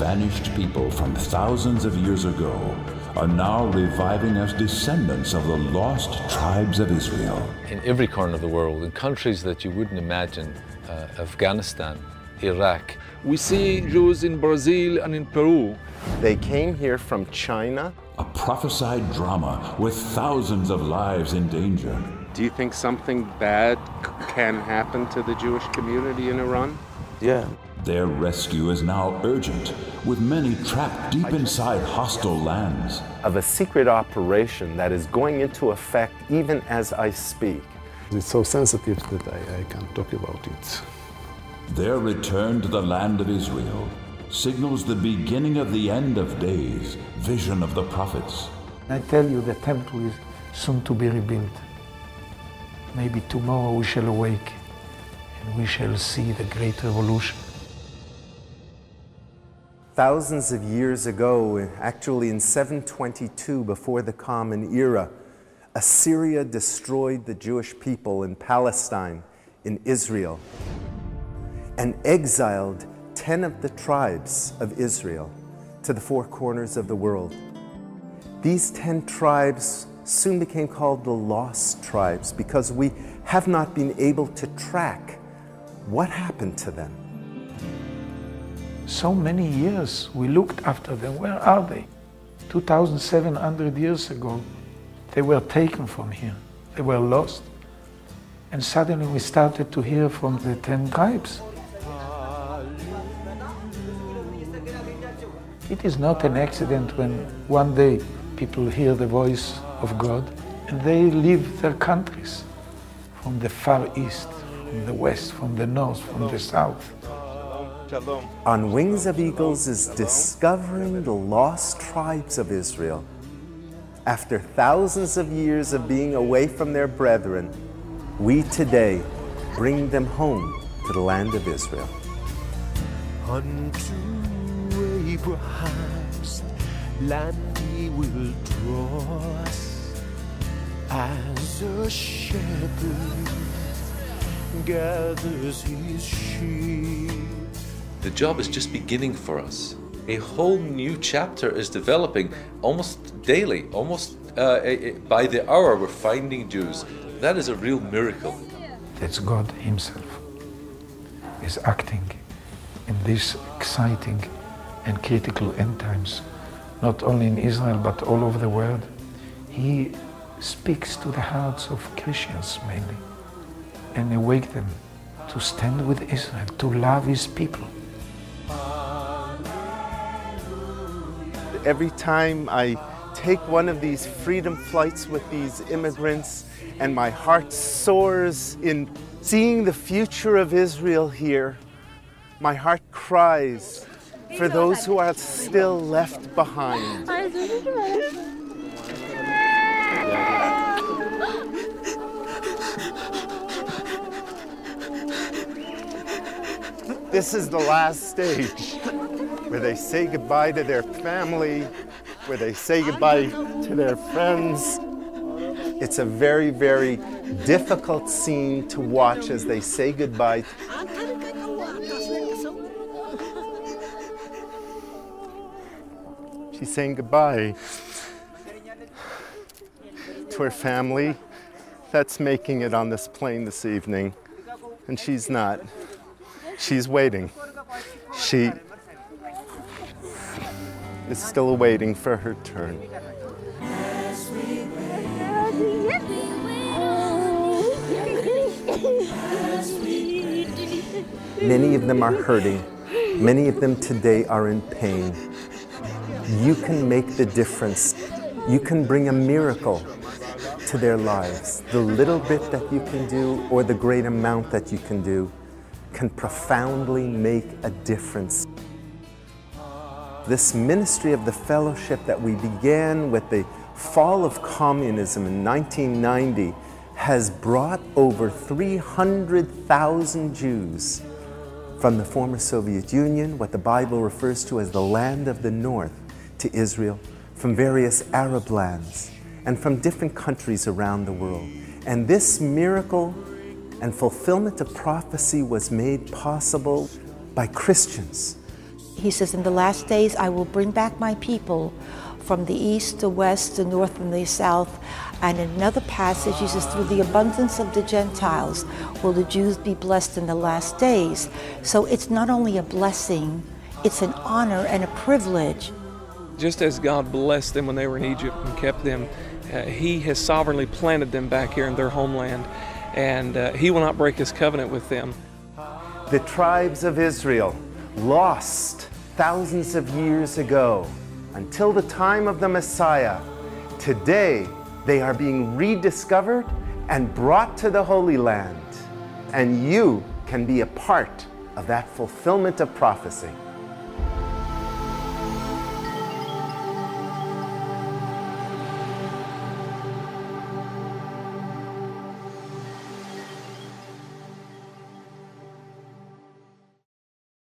vanished people from thousands of years ago are now reviving as descendants of the lost tribes of Israel. In every corner of the world, in countries that you wouldn't imagine, uh, Afghanistan, Iraq. We see Jews in Brazil and in Peru. They came here from China. A prophesied drama with thousands of lives in danger. Do you think something bad can happen to the Jewish community in Iran? Yeah. Their rescue is now urgent, with many trapped deep inside hostile lands. Of a secret operation that is going into effect even as I speak. It's so sensitive that I, I can't talk about it. Their return to the land of Israel signals the beginning of the end of days, vision of the prophets. I tell you, the temple is soon to be rebuilt. Maybe tomorrow we shall awake and we shall see the great revolution. Thousands of years ago, actually in 722 before the Common Era, Assyria destroyed the Jewish people in Palestine, in Israel, and exiled 10 of the tribes of Israel to the four corners of the world. These 10 tribes soon became called the lost tribes because we have not been able to track what happened to them. So many years we looked after them. Where are they? 2,700 years ago, they were taken from here. They were lost. And suddenly we started to hear from the 10 tribes. It is not an accident when one day people hear the voice of God and they leave their countries from the far east, from the west, from the north, from the south. On Wings of Eagles is discovering the lost tribes of Israel. After thousands of years of being away from their brethren, we today bring them home to the land of Israel. Unto Abraham's land he will draw us as a shepherd gathers his sheep. The job is just beginning for us. A whole new chapter is developing almost daily, almost uh, by the hour, we're finding Jews. That is a real miracle. That's God Himself is acting in this exciting and critical end times, not only in Israel but all over the world. He speaks to the hearts of Christians mainly and awake them to stand with Israel, to love His people. Every time I take one of these freedom flights with these immigrants and my heart soars in seeing the future of Israel here, my heart cries for those who are still left behind. This is the last stage where they say goodbye to their family, where they say goodbye to their friends. It's a very, very difficult scene to watch as they say goodbye. She's saying goodbye to her family that's making it on this plane this evening, and she's not. She's waiting. She is still waiting for her turn. Many of them are hurting. Many of them today are in pain. You can make the difference. You can bring a miracle to their lives. The little bit that you can do or the great amount that you can do can profoundly make a difference. This ministry of the fellowship that we began with the fall of communism in 1990 has brought over 300,000 Jews from the former Soviet Union, what the Bible refers to as the land of the north, to Israel, from various Arab lands, and from different countries around the world. And this miracle and fulfillment of prophecy was made possible by Christians He says, In the last days I will bring back my people from the east, the west, the north, and the south. And in another passage, he says, Through the abundance of the Gentiles will the Jews be blessed in the last days. So it's not only a blessing, it's an honor and a privilege. Just as God blessed them when they were in Egypt and kept them, uh, He has sovereignly planted them back here in their homeland, and uh, He will not break His covenant with them. The tribes of Israel, lost thousands of years ago until the time of the Messiah, today they are being rediscovered and brought to the Holy Land. And you can be a part of that fulfillment of prophecy.